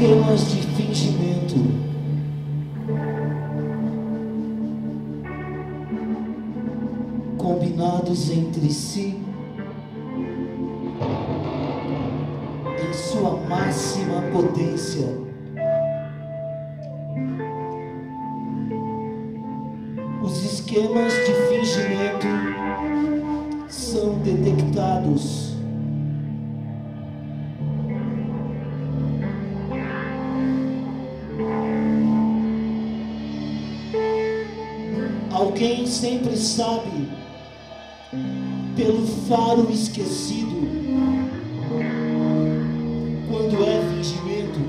esquemas de fingimento. Combinados entre si em sua máxima potência. Os esquemas de fingimento são detectados. Sempre sabe pelo faro esquecido quando é fingimento.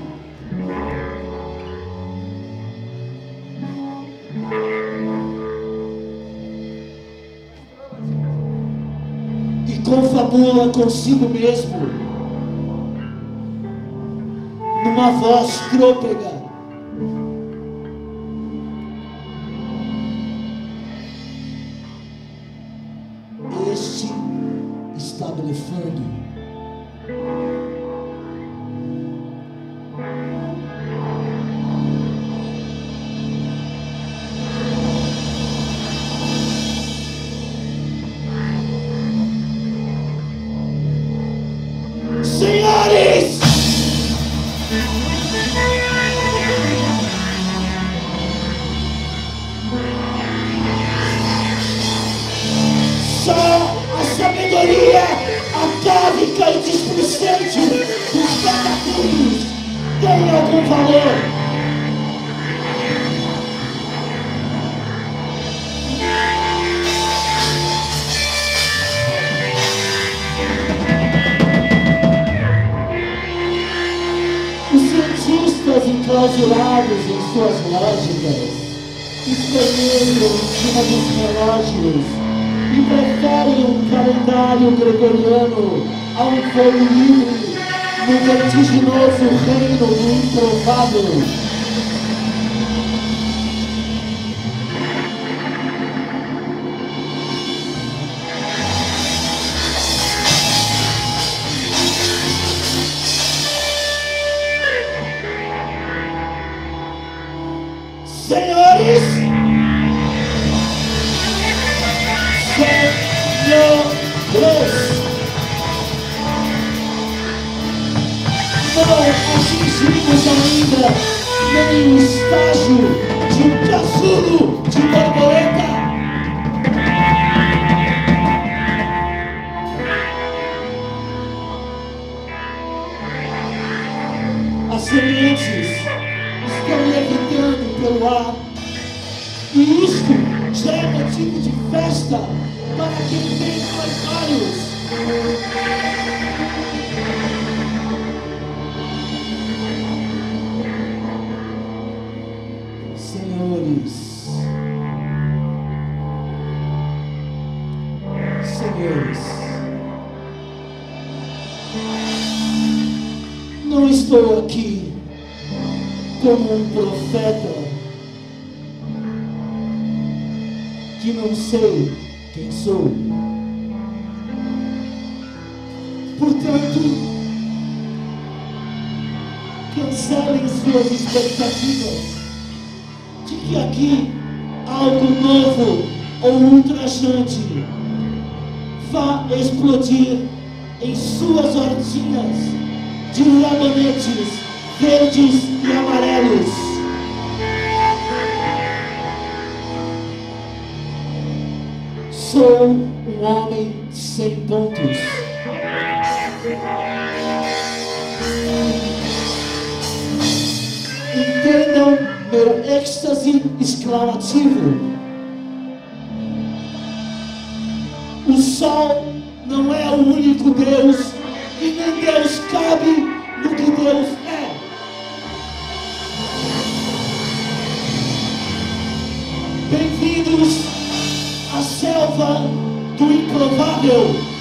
E confabula consigo mesmo numa voz trôpega. Só a sabedoria atávica e displicente dos vagabundos tem algum valor. Cientistas enclausurados em suas lógicas espelheiam em cima dos relógios e preferem um calendário gregoriano a um voo livre no vertiginoso reino do improvável. Nem o estágio de um casulo de borboleta. As sementes estão levitando pelo ar. E isto já motivo de festa para quem tem vários. Senhores, estou aqui como um profeta que não sei quem sou. Portanto, cancelem suas expectativas de que aqui algo novo ou ultrajante vá explodir em suas hortinhas de labanetes verdes e amarelos. Sou um homem sem pontos. Entendam meu êxtase exclamativo. O sol não é o único Deus improvável.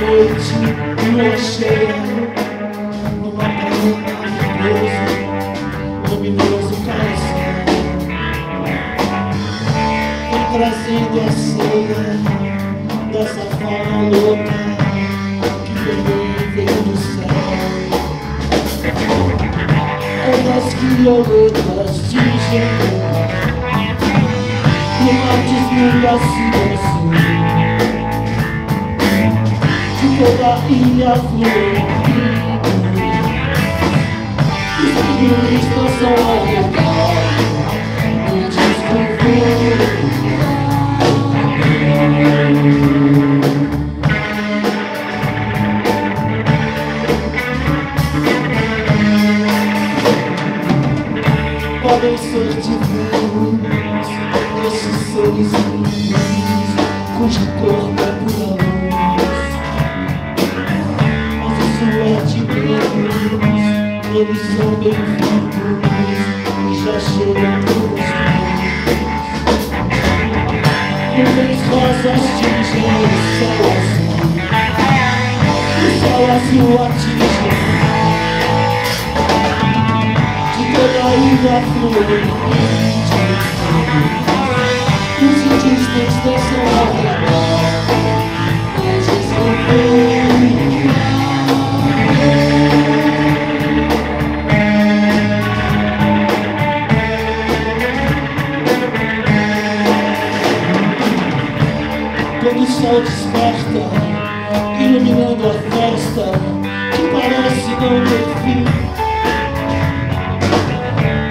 Noite, cheia, numa praia maravilhosa, luminoso caroçel, vem trazendo a ceia dessa forma louca que também veio do céu. Ondas violetas de gelo, numa desnuda silêncio toda ilha florida Os turistas são ao eles são bem-vindos já chegam todos Nuvens rosas tingem o céu azul O céu azul atinge De toda a ilha flor Os indígenas dançam ao sol desperta, iluminando a festa que parece não ter fim.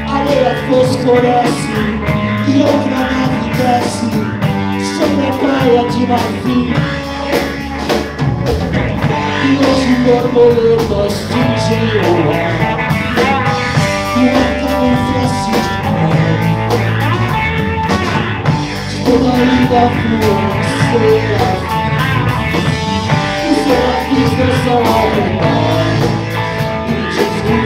A areia fosforece e outra nave desce sobre a praia de Marfim. E hoje borboletas tingem o ar e uma camuflação de toda a linda flor just so open. We just get